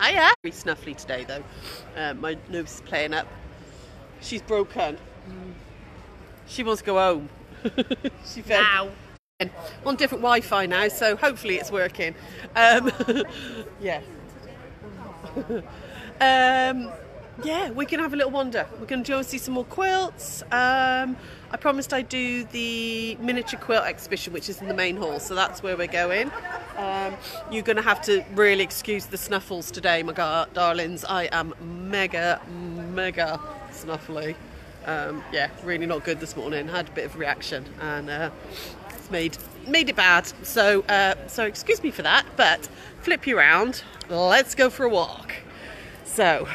Hiya! Very snuffly today though. Uh, my nose is playing up. She's broken. She wants to go home. she Now. on different Wi-Fi now, so hopefully it's working. Um, yeah. um, yeah, we can have a little wander. We're going to go and see some more quilts. Um, I promised I'd do the miniature quilt exhibition, which is in the main hall, so that's where we're going. Um, you're going to have to really excuse the snuffles today, my gar- darlings. I am mega, mega snuffly. Um, yeah, really not good this morning. Had a bit of reaction and uh, it's made made it bad. So uh, so excuse me for that. But flip you around. Let's go for a walk. So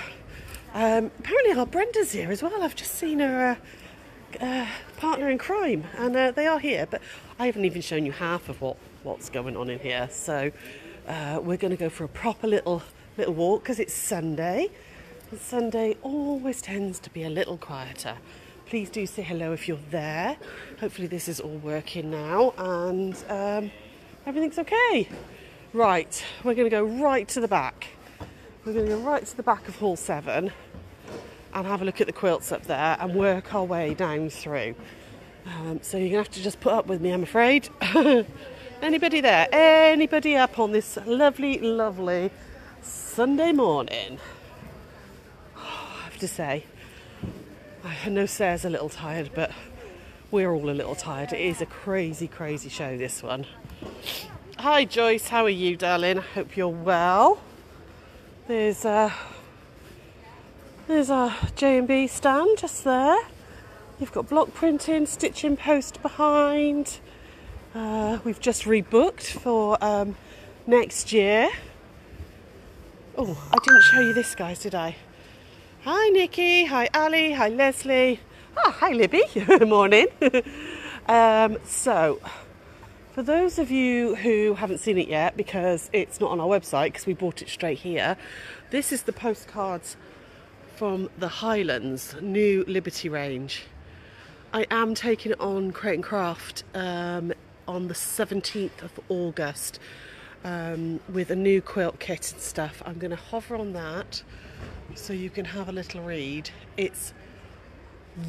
um, apparently our Brenda's here as well. I've just seen her uh, uh, partner in crime, and uh, they are here. But I haven't even shown you half of what what's going on in here. So uh, we're going to go for a proper little little walk because it's Sunday. And Sunday always tends to be a little quieter. Please do say hello if you're there. Hopefully this is all working now and um, everything's okay. Right, we're going to go right to the back. We're going to go right to the back of Hall 7 and have a look at the quilts up there and work our way down through. Um, so you're going to have to just put up with me, I'm afraid. Anybody there? Anybody up on this lovely, lovely Sunday morning? I have to say, I know Sarah's a little tired, but we're all a little tired. It is a crazy, crazy show, this one. Hi, Joyce. How are you, darling? I hope you're well. There's uh, there's our J&B stand just there. You've got block printing, stitching post behind. Uh, we've just rebooked for um, next year. Oh, I didn't show you this, guys, did I? Hi, Nikki. Hi, Ali. Hi, Leslie. Ah, hi, Libby. Morning. um, so, for those of you who haven't seen it yet, because it's not on our website, because we bought it straight here, this is the postcards from the Highlands new Liberty range. I am taking it on Create and Craft um, on the 17th of August um, with a new quilt kit and stuff. I'm going to hover on that so you can have a little read. It's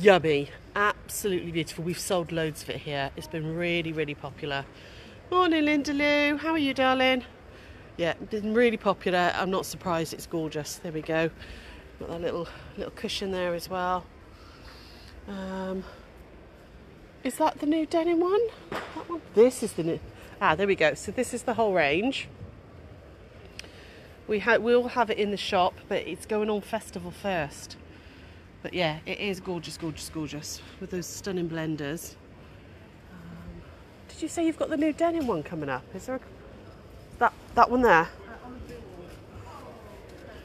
yummy, absolutely beautiful. We've sold loads of it here. It's been really, really popular. Morning, Linda Lou. How are you, darling? Yeah, it's been really popular. I'm not surprised. It's gorgeous. There we go. Got that little little cushion there as well. Um, is that the new denim one? That one? This is the new. Ah, there we go. So this is the whole range. We ha- we'll have it in the shop, but it's going on festival first. But yeah, it is gorgeous, gorgeous, gorgeous with those stunning blenders. Um, did you say you've got the new denim one coming up? Is there a, that that one there?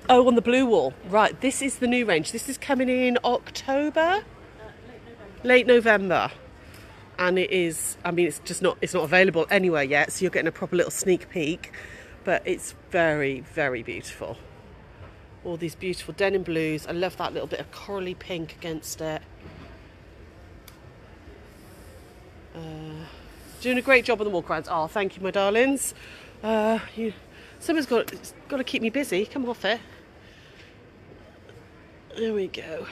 Oh, on the blue wall. Right, this is the new range. This is coming in October, late November. And it is, I mean, it's just not, it's not available anywhere yet, so you're getting a proper little sneak peek. But it's very, very beautiful. All these beautiful denim blues. I love that little bit of corally pink against it. Uh, doing a great job on the walk arounds. Oh, thank you, my darlings. Uh, you, someone's got, got to keep me busy. Come off it. There we go.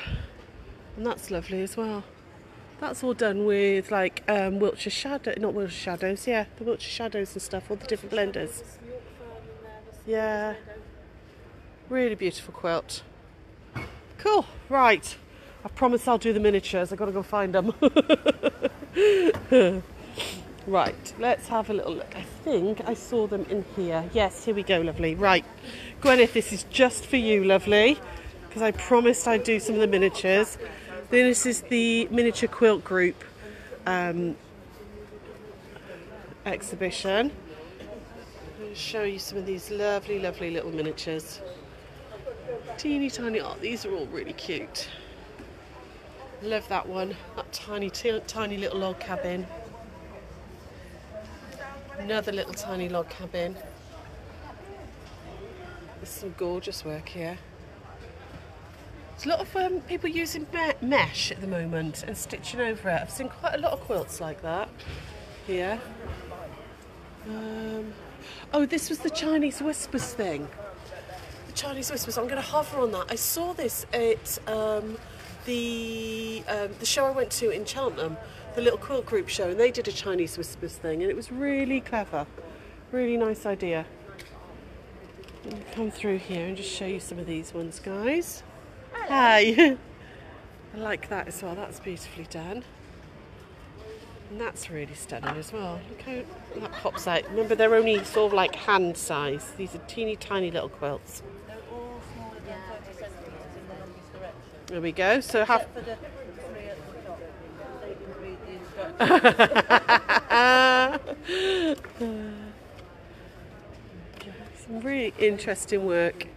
And that's lovely as well. That's all done with like um, Wiltshire Shadow, not Wiltshire Shadows, yeah, the Wiltshire Shadows and stuff, all the different blenders. Yeah. Really beautiful quilt. Cool, right. I promise I'll do the miniatures. I've got to go find them. right, let's have a little look. I think I saw them in here. Yes, here we go, lovely. Right, Gwyneth, this is just for you, lovely, because I promised I'd do some of the miniatures. Then this is the miniature quilt group um, exhibition. Show you some of these lovely, lovely little miniatures. Teeny tiny, oh, these are all really cute. Love that one, that tiny, tiny little log cabin. Another little tiny log cabin. There's some gorgeous work here. There's a lot of um, people using me- mesh at the moment and stitching over it. I've seen quite a lot of quilts like that here. Um, oh, this was the Chinese whispers thing. The Chinese whispers. I'm going to hover on that. I saw this at um, the um, the show I went to in Cheltenham, the little quilt group show, and they did a Chinese whispers thing, and it was really clever, really nice idea. Come through here and just show you some of these ones, guys. Hi. I like that as well. That's beautifully done. And that's really stunning as well. Look how that pops out. Remember, they're only sort of like hand size. These are teeny tiny little quilts. They're all smaller than 30 centimetres in the longest direction. There we go. So have the three at the top. They can read the instructions. some really interesting work.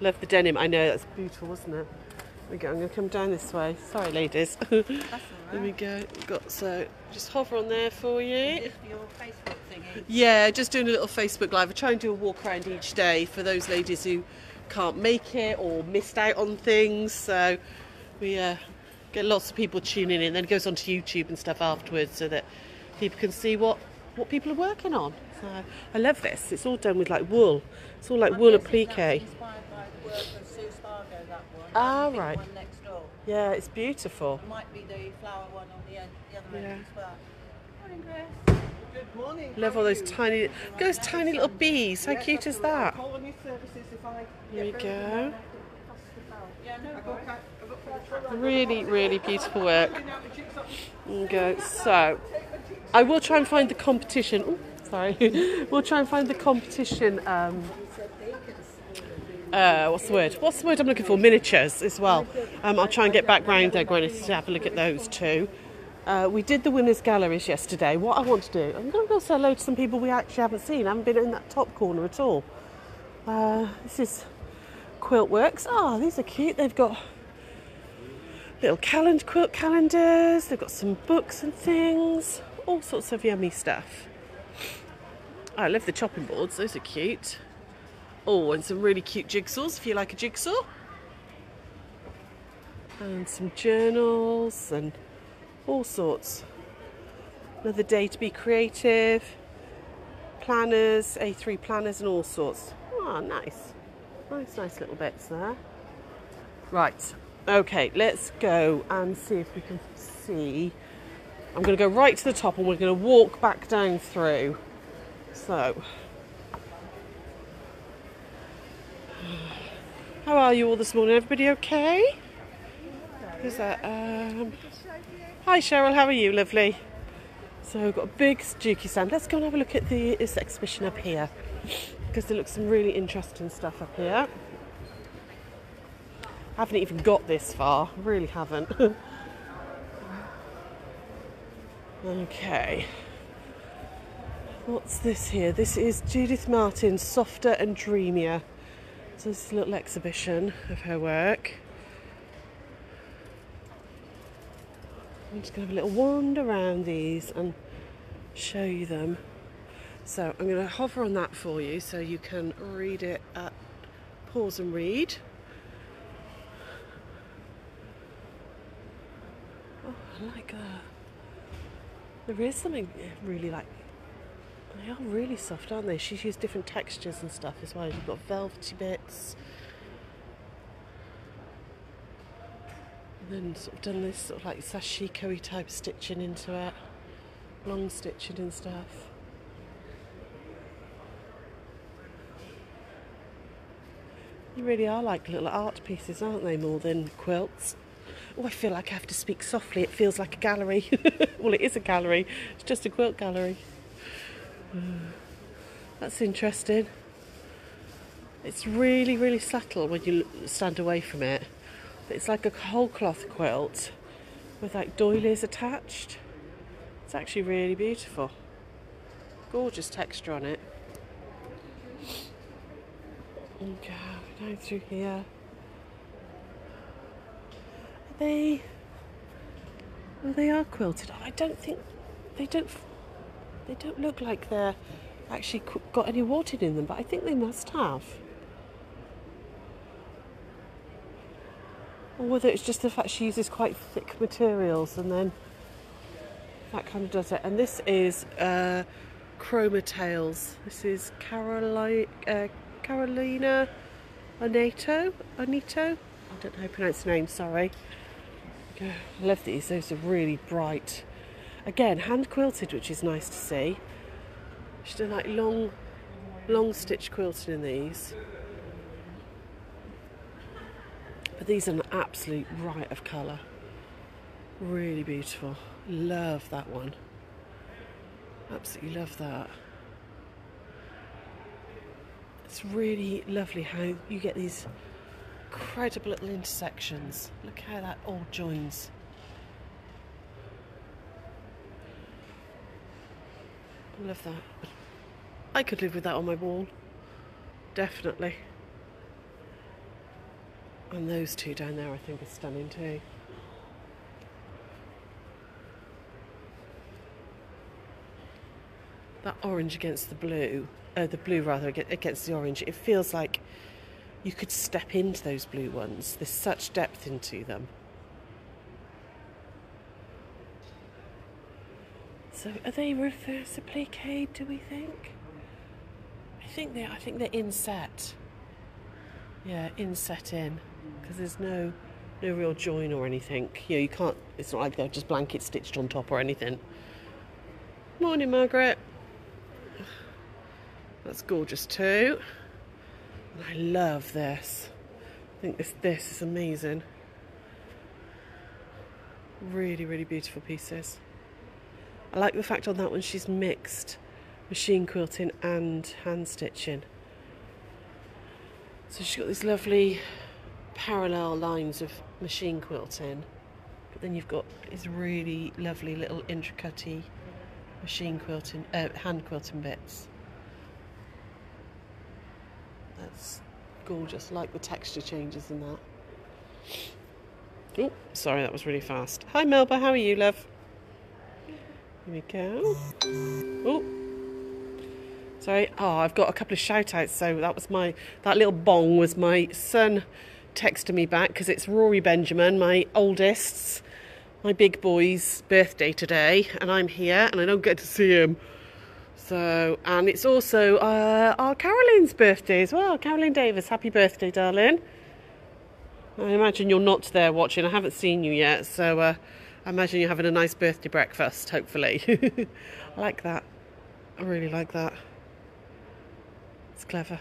Love the denim. I know that's beautiful, wasn't it? We go. I'm going to come down this way. Sorry, ladies. there we go. We've got so just hover on there for you. Your Facebook thingy. Yeah, just doing a little Facebook live. I try and do a walk around each day for those ladies who can't make it or missed out on things. So we uh, get lots of people tuning in. Then it goes on to YouTube and stuff afterwards so that people can see what what people are working on. So I love this. It's all done with like wool. It's all like wool applique. that's inspired by the work of Sue Spargo, that one. Ah, The right. one next door. Yeah, it's beautiful. It might be the flower one on the, end, the other Yeah. end as well. Morning, Grace. Good morning. Love all those tiny, those tiny little bees. How cute is that? Call on your services if I There we go. Yeah, no. Really, really beautiful work. There you go. So, I will try and find the competition. Oh, sorry. we'll try and find the competition. Um, uh, what's the word? What's the word I'm looking for? Miniatures as well. Um, I'll try and get back round there, Gwyneth, to have a look at those too. Uh, we did the winners' galleries yesterday. What I want to do, I'm going to go say hello to some people we actually haven't seen. I haven't been in that top corner at all. Uh, this is Quilt Works. Oh, these are cute. They've got little calendar quilt calendars. They've got some books and things. All sorts of yummy stuff. I love the chopping boards. Those are cute. Oh, and some really cute jigsaws if you like a jigsaw. And some journals and all sorts. Another day to be creative. Planners, A3 planners, and all sorts. Oh, nice. Nice, nice little bits there. Right, okay, let's go and see if we can see. I'm going to go right to the top and we're going to walk back down through. So, are you all this morning? Everybody okay? Who's that? Um, hi Cheryl, how are you? Lovely. So we've got a big Juki stand. Let's go and have a look at the this exhibition up here because there looks some really interesting stuff up here. haven't even got this far, really haven't. okay. What's this here? This is Judith Martin's Softer and Dreamier. So this is a little exhibition of her work. I'm just going to have a little wander around these and show you them. So I'm going to hover on that for you so you can read it at pause and read. Oh, I like that. There is something really like. They are really soft, aren't they? She's used different textures and stuff as well. You've got velvety bits. And then sort of done this sort of like sashiko type stitching into it. Long stitching and stuff. They really are like little art pieces, aren't they, more than quilts? Oh, I feel like I have to speak softly. It feels like a gallery. well, it is a gallery. It's just a quilt gallery. That's interesting. It's really, really subtle when you stand away from it. It's like a whole cloth quilt with like doilies attached. It's actually really beautiful. Gorgeous texture on it. Okay, going through here. Are they? Well, they are quilted. I don't think they don't. They don't look like they're actually got any wadding in them, but I think they must have. Or whether it's just the fact she uses quite thick materials and then that kind of does it. And this is uh, Chroma Tales. This is Caroline, uh, Carolina Oneto. Onito. I don't know how to pronounce the name. Sorry. I love these. Those are really bright. Again, hand quilted, which is nice to see. She's done like long, long stitch quilting in these. But these are an absolute right of colour. Really beautiful. Love that one. Absolutely love that. It's really lovely how you get these incredible little intersections. Look how that all joins. Love that. I could live with that on my wall. Definitely. And those two down there I think are stunning too. That orange against the blue, uh, the blue rather ag- against the orange, it feels like you could step into those blue ones. There's such depth into them. So are they reverse applique, do we think? I think they I think they're inset. Yeah, inset in. Because there's no no real join or anything. You know, you can't it's not like they're just blanket stitched on top or anything. Morning, Margaret. That's gorgeous too. And I love this. I think this this is amazing. Really, really beautiful pieces. I like the fact on that one she's mixed machine quilting and hand stitching. So she's got these lovely parallel lines of machine quilting, but then you've got these really lovely little intricate machine quilting, uh, hand quilting bits. That's gorgeous. I like the texture changes in that. Oh, sorry, that was really fast. Hi, Melba. How are you, love? Here we go. Oh, sorry. Oh, I've got a couple of shout outs. So that was my, that little bong was my son texting me back because it's Rory Benjamin, my oldest's, my big boy's birthday today. And I'm here and I don't get to see him. So, and it's also uh, our Caroline's birthday as well. Caroline Davis, happy birthday, darling. I imagine you're not there watching. I haven't seen you yet, so uh, I imagine you're having a nice birthday breakfast, hopefully. I like that. I really like that. It's clever.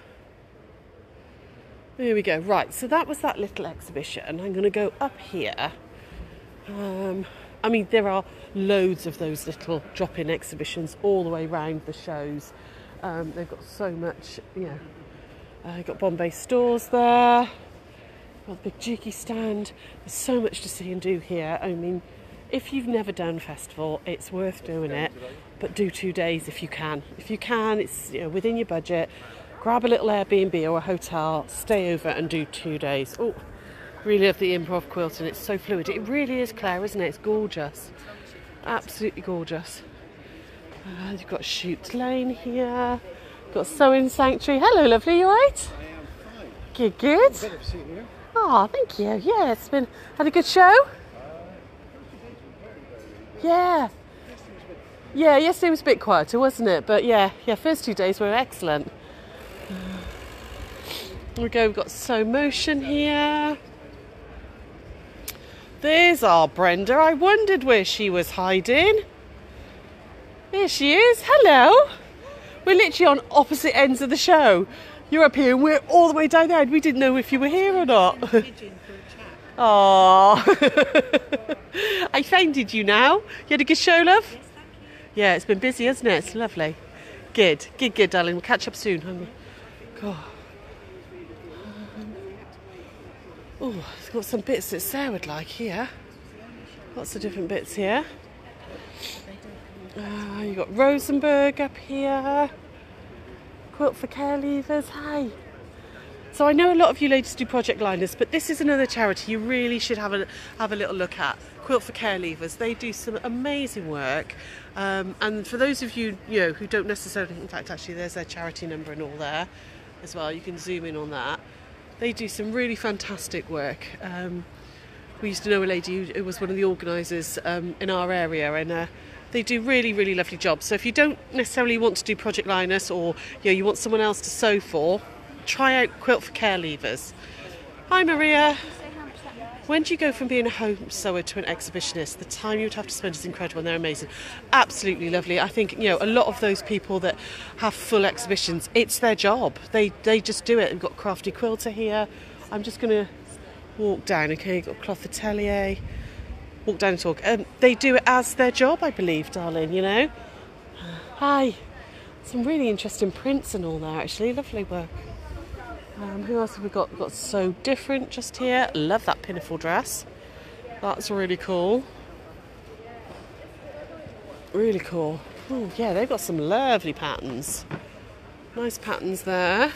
There we go. Right, so that was that little exhibition. I'm going to go up here. Um, I mean, there are loads of those little drop in exhibitions all the way around the shows. Um, they've got so much, you know. Uh, got Bombay stores there, got the big Juki stand. There's so much to see and do here. I mean, if you've never done festival, it's worth doing it, but do two days if you can. If you can, it's you know, within your budget. Grab a little Airbnb or a hotel, stay over and do two days. Oh, really love the improv quilt and it's so fluid. It really is, Claire, isn't it? It's gorgeous. Absolutely gorgeous. Uh, you've got Shoot Lane here. Got Sewing Sanctuary. Hello, lovely. You right? I am fine. Good, good. Better have seen you. Oh, thank you. Yeah, it's been had a good show. Yeah. Yeah, yesterday was a bit quieter, wasn't it? But yeah, yeah, first two days were excellent. We go, we've got Sew Motion here. There's our Brenda. I wondered where she was hiding. There she is. Hello. We're literally on opposite ends of the show. You're up here and we're all the way down there and we didn't know if you were here or not. Oh, I founded you now. You had a good show, love? Yes. Yeah, it's been busy, hasn't it? It's lovely. Good, good, good, darling. We'll catch up soon. hon. God. Oh, it's got some bits that Sarah would like here. Lots of different bits here. Uh, you got Rosenberg up here. Quilt for care leavers. Hi. So I know a lot of you ladies do Project Linus, but this is another charity you really should have a have a little look at. Quilt for Care Leavers. They do some amazing work, um, and for those of you you know who don't necessarily, in fact, actually, there's their charity number and all there as well. You can zoom in on that. They do some really fantastic work. Um, we used to know a lady who, was one of the organisers um, in our area, and uh, they do really, really lovely jobs. So if you don't necessarily want to do Project Linus, or you know you want someone else to sew for, try out quilt for care leavers. Hi Maria. When do you go from being a home sewer to an exhibitionist? The time you would have to spend is incredible and they're amazing. Absolutely lovely. I think, you know, a lot of those people that have full exhibitions, it's their job. They they just do it. We've got Crafty Quilter here. I'm just going to walk down, okay? You've got Cloth Atelier. Walk down and talk. Um, they do it as their job, I believe, darling, you know? Hi. Some really interesting prints and all there, actually. Lovely work. Um, who else have we got? We've got Sew Different just here. Love that pinafore dress. That's really cool. Really cool. Oh, yeah, they've got some lovely patterns. Nice patterns there.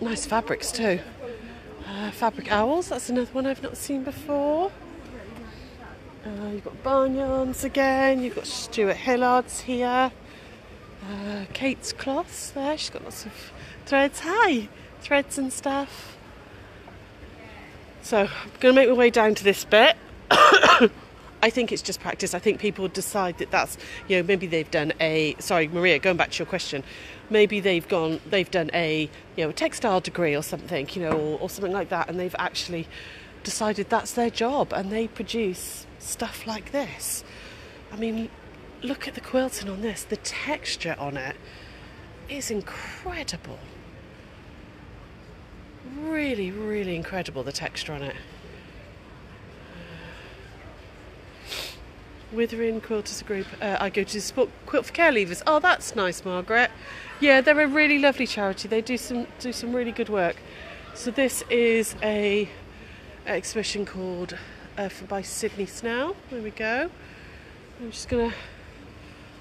Nice fabrics too. Uh, fabric owls, that's another one I've not seen before. Uh, you've got barn yarns again, you've got Stuart Hillard's here. Uh, Kate's cloths there. She's got lots of threads. Hi, threads and stuff. So I'm going to make my way down to this bit. I think it's just practice. I think people decide that that's you know maybe they've done a sorry Maria going back to your question maybe they've gone they've done a you know a textile degree or something you know or, or something like that and they've actually decided that's their job and they produce stuff like this. I mean look at the quilting on this, the texture on it is incredible. Really, really incredible the texture on it. Withering Quilters Group. Uh, I go to support Quilt for Care Leavers. Oh, that's nice, Margaret. Yeah, they're a really lovely charity. They do some do some really good work. So this is a exhibition called uh, by Sydney Snell. There we go. I'm just gonna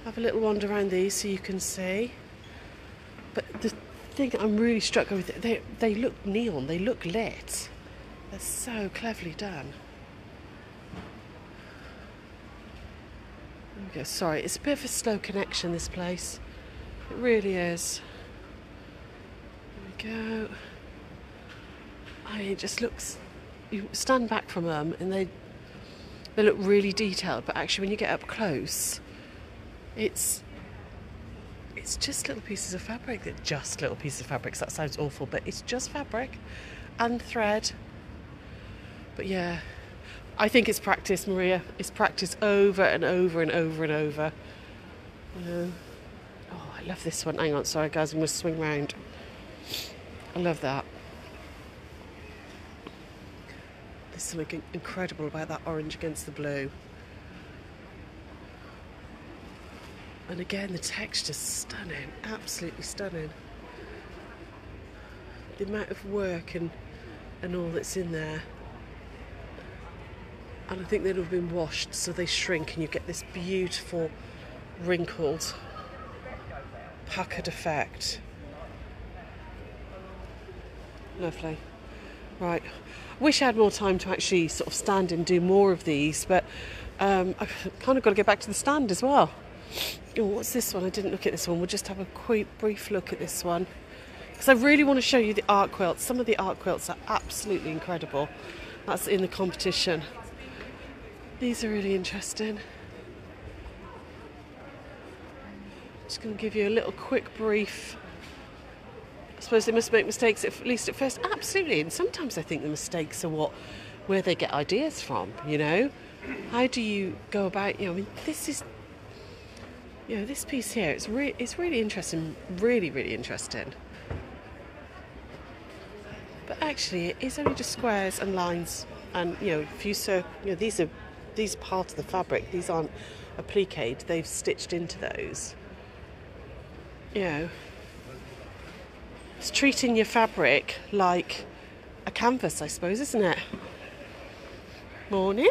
have a little wander around these so you can see. But the thing I'm really struck with, they, they look neon, they look lit. They're so cleverly done. There we go. Sorry, it's a bit of a slow connection, this place. It really is. There we go. I mean, it just looks. You stand back from them and they they look really detailed, but actually, when you get up close, it's it's just little pieces of fabric. That just little pieces of fabric. So that sounds awful, but it's just fabric and thread. But yeah, I think it's practice, Maria. It's practice over and over and over and over. Know. Oh, I love this one. Hang on, sorry guys, I'm going to swing round. I love that. There's something incredible about that orange against the blue. And again, the texture's stunning, absolutely stunning. The amount of work and, and all that's in there. And I think they'd have been washed so they shrink and you get this beautiful wrinkled puckered effect. Lovely. Right. Wish I had more time to actually sort of stand and do more of these, but um, I've kind of got to get back to the stand as well. Oh, what's this one? I didn't look at this one. We'll just have a quick, brief look at this one. Because I really want to show you the art quilts. Some of the art quilts are absolutely incredible. That's in the competition. These are really interesting. Just going to give you a little quick brief. I suppose they must make mistakes at least at first. Absolutely, and sometimes I think the mistakes are what where they get ideas from. You know, how do you go about? You know, I mean, this is you know this piece here. It's re- it's really interesting. Really, really interesting. But actually, it is only just squares and lines, and you know, if you so you know these are these are part of the fabric. These aren't appliqued. They've stitched into those. You know, it's treating your fabric like a canvas, I suppose, isn't it? Morning.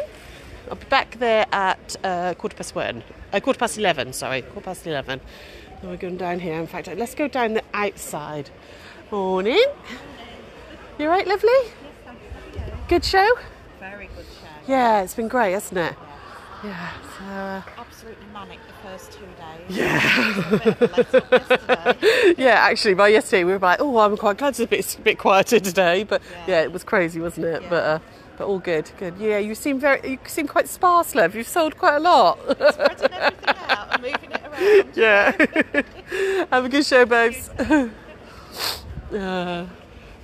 I'll be back there at uh, quarter past one. Uh, quarter past eleven. Sorry, quarter past eleven. We're going down here. In fact, let's go down the outside. Morning. You all right, lovely? Good show. Very good show. Yeah, it's been great, hasn't it? Yeah. So, uh, Absolutely manic the first two days. yeah. A bit of a yeah, actually, by yesterday we were like, oh, I'm quite glad it's a bit, a bit quieter today. But yeah. Yeah. it was crazy, wasn't it? Yeah. But uh, But all good, good. Yeah, you seem very, you seem quite sparse, love. You've sold quite a lot. Spreading everything out and moving it around. yeah. Have a good show, babes. Uh,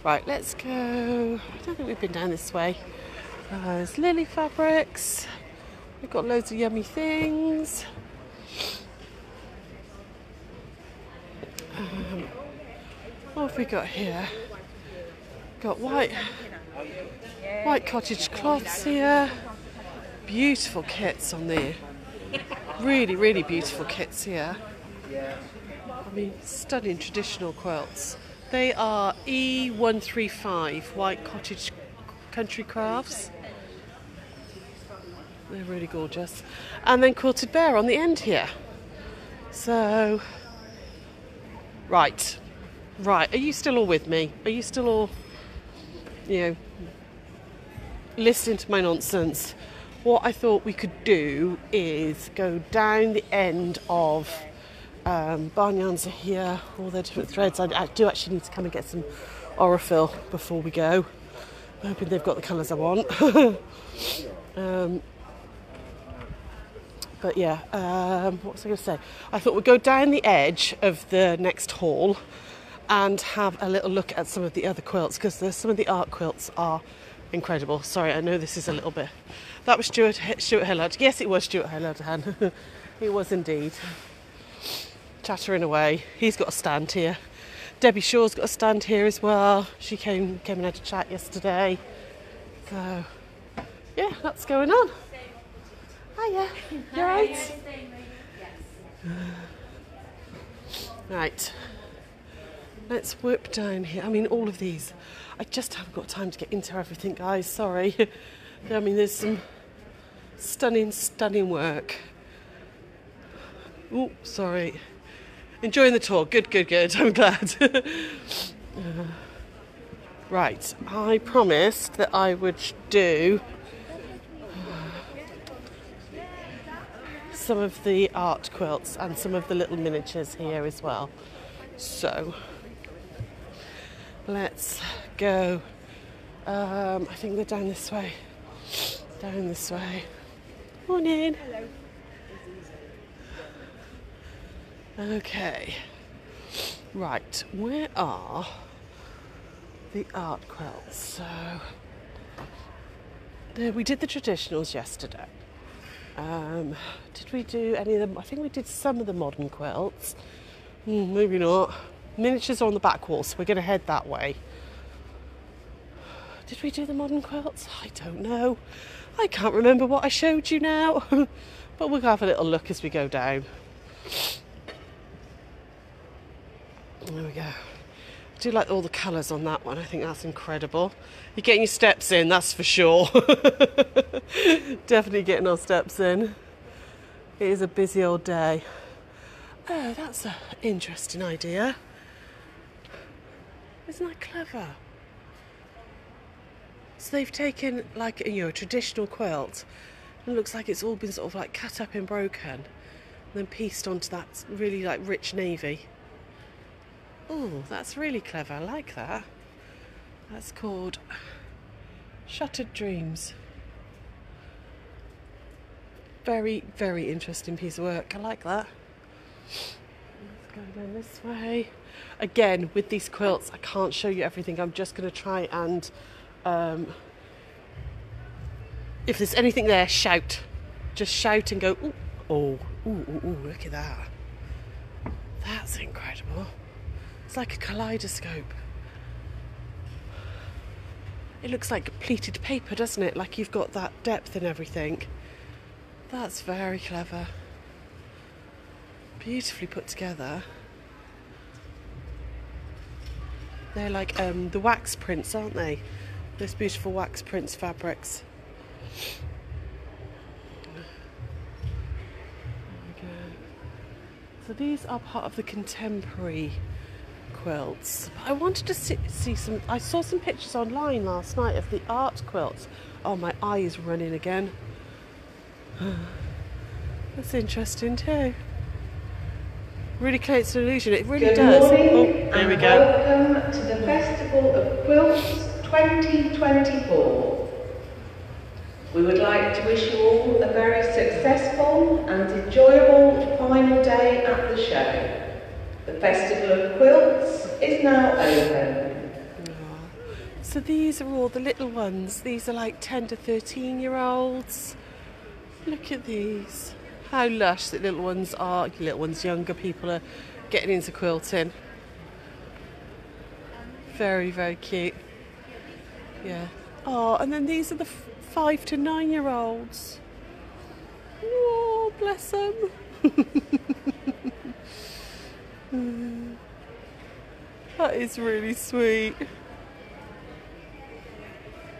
right, let's go. I don't think we've been down this way. Uh, there's Lily Fabrics. We've got loads of yummy things. Um, what have we got here? Got white, white cottage cloths here. Beautiful kits on there. Really, really beautiful kits here. I mean, stunning traditional quilts. They are E135 White Cottage Country Crafts. They're really gorgeous. And then Quilted Bear on the end here. So, right, right. Are you still all with me? Are you still all, you know, listening to my nonsense? What I thought we could do is go down the end of um, barn yarns are here, all their different threads. I, I do actually need to come and get some Aurifil before we go. I'm hoping they've got the colours I want. um, but yeah, um, what was I going to say? I thought we'd go down the edge of the next hall and have a little look at some of the other quilts because some of the art quilts are incredible. Sorry, I know this is a little bit. That was Stuart Stuart Hillard. Yes, it was Stuart Hillard. it was indeed. Chattering away. He's got a stand here. Debbie Shaw's got a stand here as well. She came came and had a chat yesterday. So yeah, that's going on. Hiya. You alright? Right. Let's whip down here. I mean, all of these. I just haven't got time to get into everything, guys. Sorry. I mean, there's some stunning, stunning work. Oh, sorry. Enjoying the tour. Good, good, good. I'm glad. Uh, right. I promised that I would do some of the art quilts and some of the little miniatures here as well. So let's go. Um, I think they're down this way. Down this way. Morning. Hello. Okay. Right, where are the art quilts? So there, we did the traditionals yesterday. Um, did we do any of them? I think we did some of the modern quilts. Hmm, maybe not. Miniatures are on the back wall, so we're going to head that way. Did we do the modern quilts? I don't know. I can't remember what I showed you now. but we'll have a little look as we go down. There we go. I do like all the colours on that one. I think that's incredible. You're getting your steps in, that's for sure. Definitely getting our steps in. It is a busy old day. Oh, that's an interesting idea. Isn't that clever? So they've taken like you know a traditional quilt. And it looks like it's all been sort of like cut up and broken, and then pieced onto that really like rich navy. Oh, that's really clever. I like that. That's called Shuttered Dreams. Very, very interesting piece of work. I like that. Let's go down this way. Again, with these quilts, I can't show you everything. I'm just going to try and. Um, if there's anything there, shout. Just shout and go, ooh, oh, ooh, ooh, look at that. That's incredible. It's like a kaleidoscope. It looks like pleated paper, doesn't it? Like you've got that depth and everything. That's very clever. Beautifully put together. They're like um, the wax prints, aren't they? Those beautiful wax prints fabrics. So these are part of the contemporary quilts. I wanted to see, see, some. I saw some pictures online last night of the art quilts. Oh, my eye is running again. That's interesting too. Really creates an illusion. It really Good does. morning oh, there and we go. welcome to the Festival of Quilts 2024. We would like to wish you all a very successful and enjoyable final day at the show. The Festival of Quilts is now open. So these are all the little ones. These are like 10 to 13 year olds. Look at these. How lush the little ones are. Little ones, younger people are getting into quilting. Very, very cute. Yeah. Oh, and then these are the five to nine year olds. Oh, bless them. that is really sweet.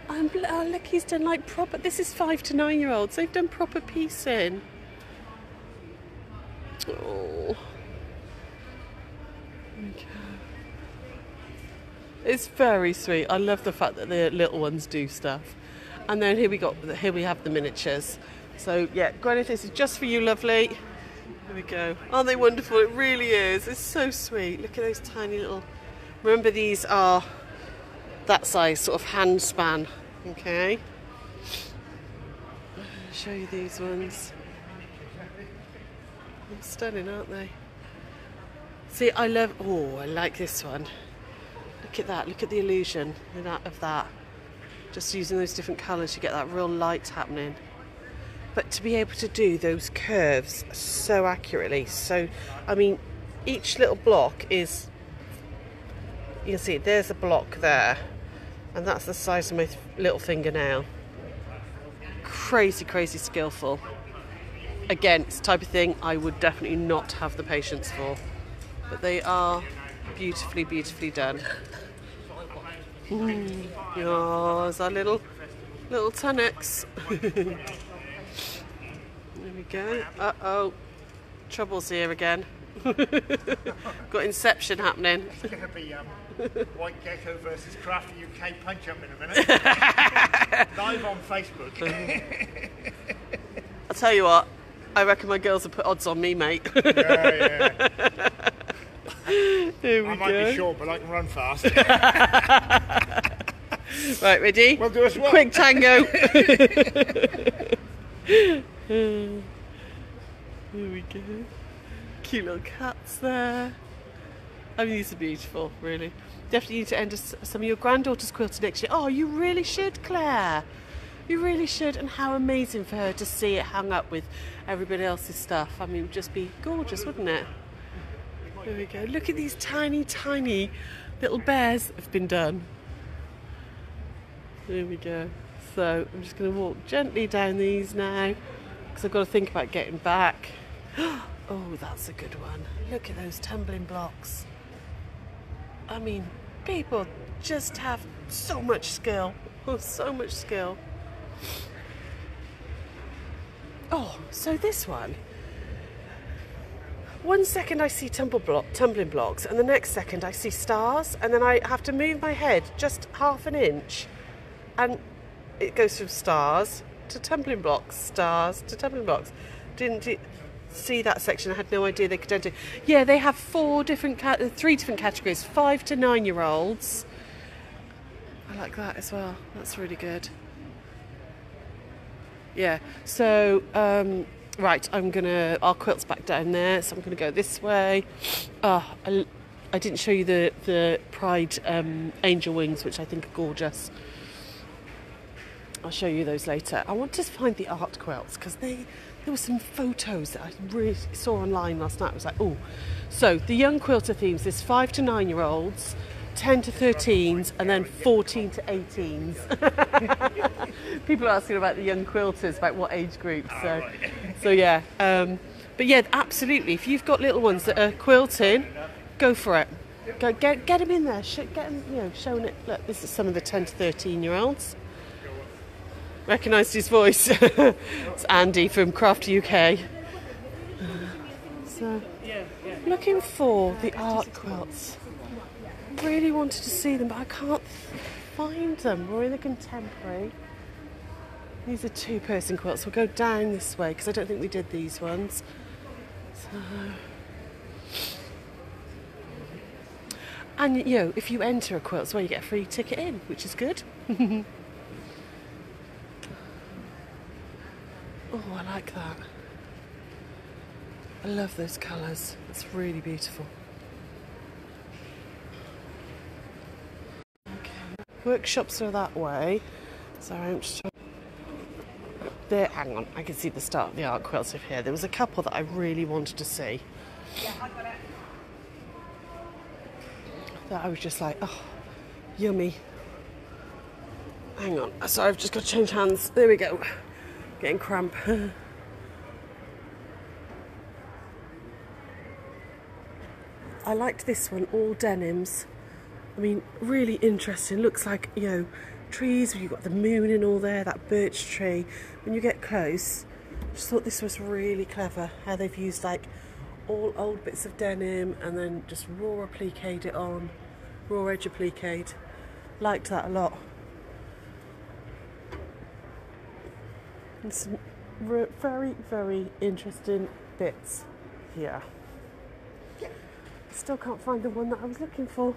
And oh, uh, look, he's done like proper. This is five to nine year olds. They've done proper piecing. Oh. It's very sweet. I love the fact that the little ones do stuff. And then here we got here we have the miniatures. So yeah, Gwyneth, this is just for you, lovely. Here we go. Aren't they wonderful? It really is. It's so sweet. Look at those tiny little. Remember, these are that size, sort of hand span. Okay. show you these ones. They're stunning, aren't they? See, I love. Oh, I like this one. Look at that. Look at the illusion of that. Just using those different colours, you get that real light happening. But to be able to do those curves so accurately, so I mean, each little block is. You can see there's a block there, and that's the size of my little fingernail. Crazy, crazy skillful. Again, it's the type of thing I would definitely not have the patience for, but they are beautifully, beautifully done. Mm. Oh, there's our little little Tunnocks. there we go. Uh oh, trouble's here again. Got Inception happening. It's going to be um, White Gecko versus Crafty UK Punch Up in a minute. Live on Facebook. I'll tell you what, I reckon my girls have put odds on me, mate. yeah, yeah. Here we I might go. be short, but I can run fast. Right, ready? Well, do us what? Quick tango. Here we go. Cute little cats there. I mean, these are beautiful, really. Definitely need to enter some of your granddaughter's quilting next year. Oh, you really should, Claire. You really should. And how amazing for her to see it hung up with everybody else's stuff. I mean, it would just be gorgeous, wouldn't it? There we go. Look at these tiny, tiny little bears have been done. There we go. So I'm just going to walk gently down these now because I've got to think about getting back. Oh, that's a good one. Look at those tumbling blocks. I mean, people just have so much skill. Oh, so much skill. Oh, so this one. One second I see tumbling blocks, and the next second I see stars, and then I have to move my head just half an inch, and it goes from stars to tumbling blocks, stars to tumbling blocks. Didn't see that section. I had no idea they could enter. Yeah, they have four different, three different categories: five to nine-year-olds. I like that as well. That's really good. Yeah. So, um, right, I'm gonna. Our quilt's back down there, so I'm gonna go this way. Oh, I, I didn't show you the the Pride um, angel wings, which I think are gorgeous. I'll show you those later. I want to find the art quilts because they there were some photos that I really saw online last night. I was like, oh. So the young quilter themes. There's five to nine year olds. 10 to 13s and then 14 to 18s. People are asking about the young quilters, about what age group. So, so yeah. Um, but yeah, absolutely. If you've got little ones that are quilting, go for it. Go get get them in there. Sh- get them, you know, showing it. Look, this is some of the 10 to 13 year olds. Recognised his voice. it's Andy from Craft UK. So, looking for the art quilts. Really wanted to see them, but I can't find them. We're in the contemporary. These are two person quilts. We'll go down this way because I don't think we did these ones. So. And you know, if you enter a quilt, well, you get a free ticket in, which is good. Oh, I like that. I love those colours. It's really beautiful. Okay. Workshops are that way. So I'm just trying- there. Hang on, I can see the start of the art quilts over here. There was a couple that I really wanted to see. Yeah, I got it. That I was just like, oh, yummy. Hang on, sorry, I've just got to change hands. There we go. Getting cramp. I liked this one, all denims. I mean, really interesting. Looks like, you know, trees, you've got the moon and all there, that birch tree. When you get close, just thought this was really clever how they've used like all old bits of denim and then just raw appliqued it on, raw edge appliqued. Liked that a lot. And some very, very interesting bits here. Still can't find the one that I was looking for.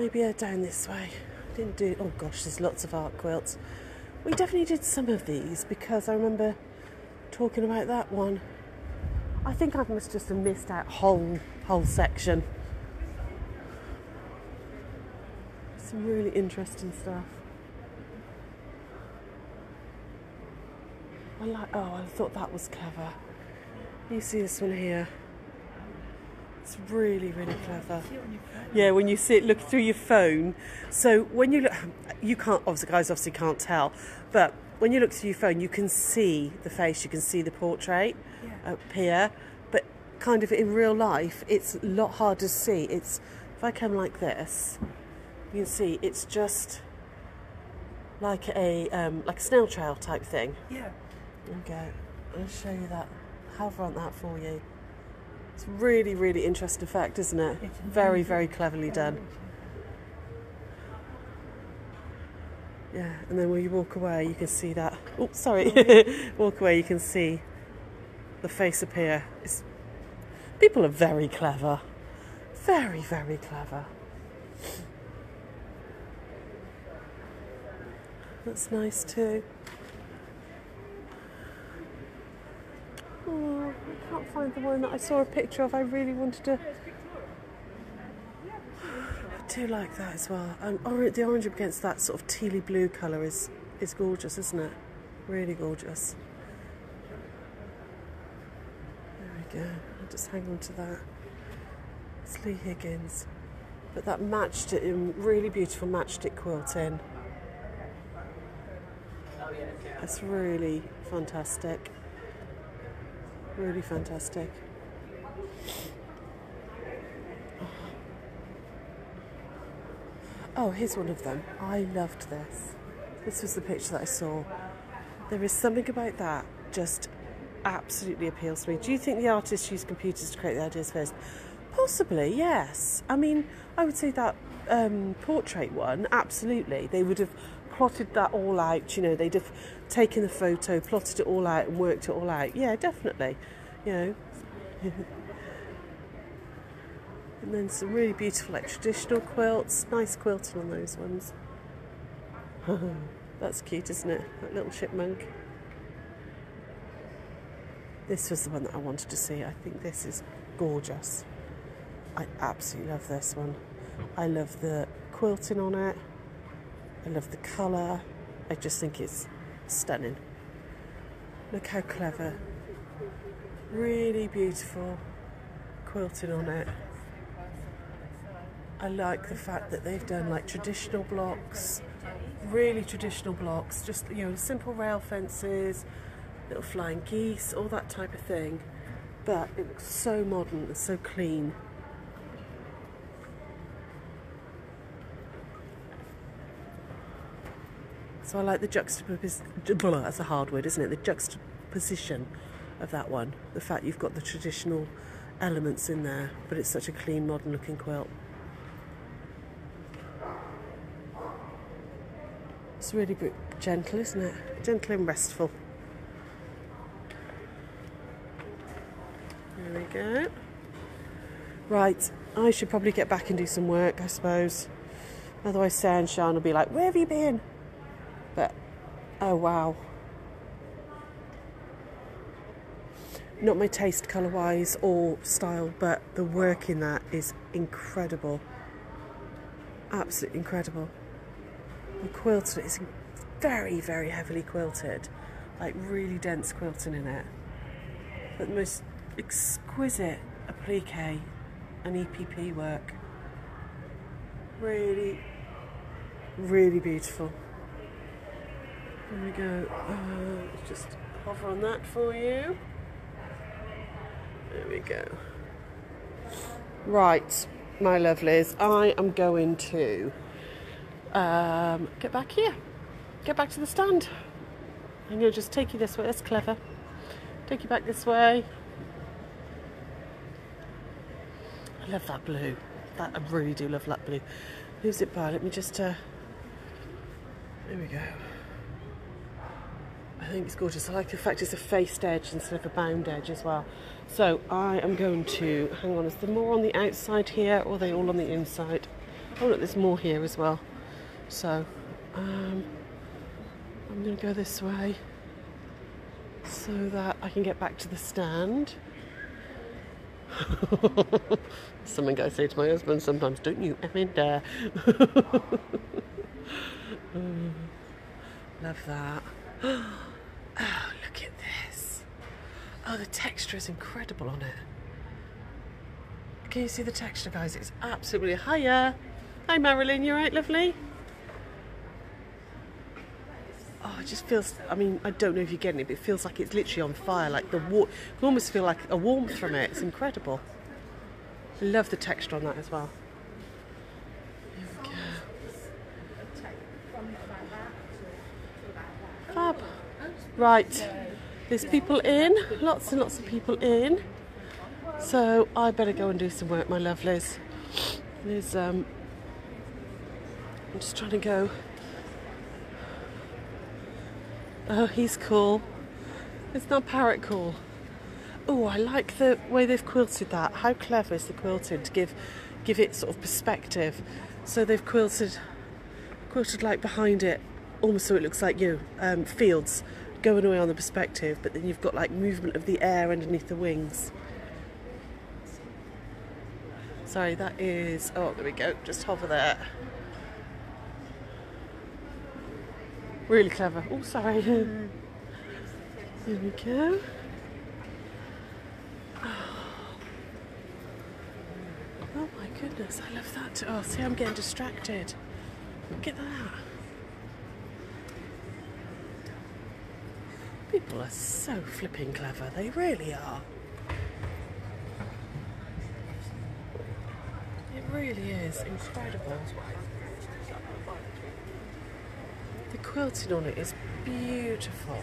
Maybe uh, down this way. Didn't do. Oh gosh, there's lots of art quilts. We definitely did some of these because I remember talking about that one. I think I must just have missed out whole whole section. Some really interesting stuff. I like. Oh, I thought that was clever. You see this one here? It's really, really clever. Yeah, when you see it look through your phone. So when you look, you can't. Obviously, guys obviously can't tell, but when you look through your phone, you can see the face. You can see the portrait up here. But kind of in real life, it's a lot harder to see. It's if I come like this, you can see it's just like a um, like a snail trail type thing. Yeah. Okay, I'll show you that. Hover on that for you. It's really, really interesting fact, isn't it? It's Very, very cleverly done. Yeah, and then when you walk away, you can see that. Oh, sorry. walk away, you can see the face appear. It's, people are very clever. Very, very clever. That's nice too. Oh, I can't find the one that I saw a picture of. I really wanted to. I do like that as well. And or- the orange against that sort of tealy blue colour is is gorgeous, isn't it? Really gorgeous. There we go. I'll just hang on to that. It's Lee Higgins. But that matched it in really beautiful matchstick quilting. Oh, That's really fantastic. Really fantastic. Oh, here's one of them. I loved this. This was the picture that I saw. There is something about that just absolutely appeals to me. Do you think the artists use computers to create the ideas first? Possibly, yes. I mean, I would say that um, portrait one, absolutely. They would have plotted that all out, you know, they'd have taken the photo, plotted it all out, and worked it all out. Yeah, definitely. You know. and then some really beautiful, like traditional quilts. Nice quilting on those ones. That's cute, isn't it? That little chipmunk. This was the one that I wanted to see. I think this is gorgeous. I absolutely love this one. I love the quilting on it. I love the colour. I just think it's stunning. Look how clever. Really beautiful quilting on it. I like the fact that they've done like traditional blocks, really traditional blocks, just you know, simple rail fences, little flying geese, all that type of thing. But it looks so modern and so clean. So I like the juxtaposition, that's a hard word, isn't it? The juxtaposition of that one. The fact you've got the traditional elements in there, but it's such a clean, modern looking quilt. It's really gentle, isn't it? Gentle and restful. There we go. Right, I should probably get back and do some work, I suppose. Otherwise, Sarah and Sean will be like, Where have you been? But Oh wow. Not my taste colour wise or style, but the work in that is incredible. Absolutely incredible. The quilted is very, very heavily quilted, like really dense quilting in it. But the most exquisite applique and EPP work. Really, really beautiful. There we go. Uh, just hover on that for you. There we go. Right, my lovelies, I am going to um, get back here. Get back to the stand. I'm going to just take you this way. That's clever. Take you back this way. I love that blue. That I really do love that blue. Who's it by? Let me just. Uh, there we go. I think it's gorgeous. I like the fact it's a faced edge instead of a bound edge as well. So I am going to hang on. Is there more on the outside here, or are they all on the inside? Oh look, there's more here as well. So um, I'm going to go this way so that I can get back to the stand. Something I say to my husband sometimes, don't you Amanda? Love that. Oh, look at this. Oh, the texture is incredible on it. Can you see the texture, guys? It's absolutely hiya. Hi, Marilyn. You are right, lovely? Oh, it just feels. I mean, I don't know if you're getting it, but it feels like it's literally on fire. Like the war, you almost feel like a warmth from it. It's incredible. I love the texture on that as well. Here we go. Fab. Right. There's people in. Lots and lots of people in. So I better go and do some work, my lovelies. There's um. I'm just trying to go. Oh, he's cool. It's not parrot cool. Oh, I like the way they've quilted that. How clever is the quilting to give give it sort of perspective? So they've quilted quilted like behind it, almost so it looks like you um, fields going away on the perspective, but then you've got like movement of the air underneath the wings. Sorry, that is. Oh, there we go. Just hover there. Really clever. Oh, sorry. Here we go. Oh my goodness, I love that. Oh, see, I'm getting distracted. Look at that. People are so flipping clever. They really are. It really is incredible. The quilting on it is beautiful.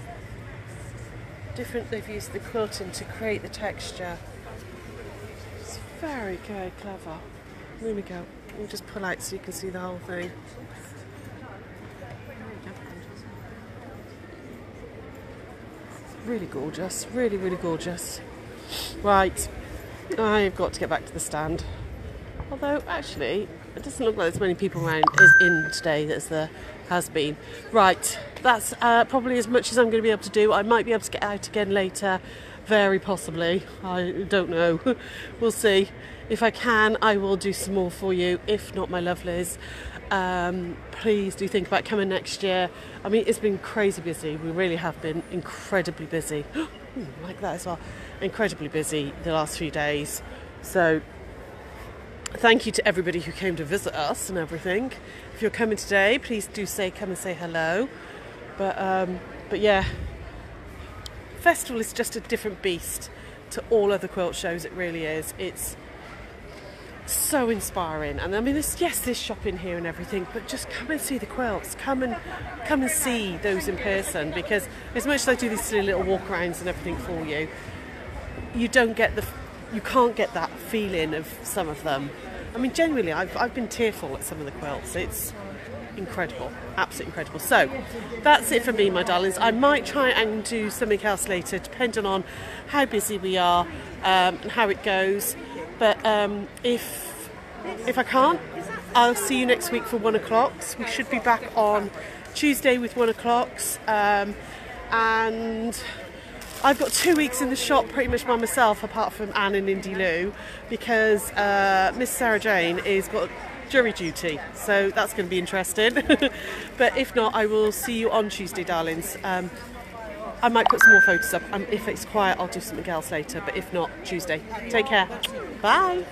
Different, they've used the quilting to create the texture. It's very, very clever. There we go. We'll just pull out so you can see the whole thing. Really gorgeous, really, really gorgeous. Right, I've got to get back to the stand. Although, actually, it doesn't look like there's many people around as in today as there has been. Right, that's uh, probably as much as I'm going to be able to do. I might be able to get out again later, very possibly. I don't know. we'll see. If I can, I will do some more for you. If not, my lovelies, um, please do think about coming next year. I mean, it's been crazy busy. We really have been incredibly busy. Ooh, like that as well. Incredibly busy the last few days. So thank you to everybody who came to visit us and everything. If you're coming today, please do say come and say hello. But um, but yeah, festival is just a different beast to all other quilt shows. It really is. It's so inspiring, and I mean, there's, yes, there's shopping here and everything, but just come and see the quilts. Come and come and see those in person because as much as I do these silly little walkarounds and everything for you, you don't get the you can't get that feeling of some of them. I mean, genuinely, I've, I've been tearful at some of the quilts. It's incredible, absolutely incredible. So, that's it for me, my darlings. I might try and do something else later, depending on how busy we are um, and how it goes. But um, if if I can't, I'll see you next week for one o'clock. So we should be back on Tuesday with one o'clocks, um, and I've got two weeks in the shop pretty much by myself, apart from Anne and Indy Lou, because uh, Miss Sarah Jane is got jury duty, so that's going to be interesting. but if not, I will see you on Tuesday, darlings. Um, I might put some more photos up. Um, if it's quiet, I'll do something else later. But if not, Tuesday. Take care. Bye.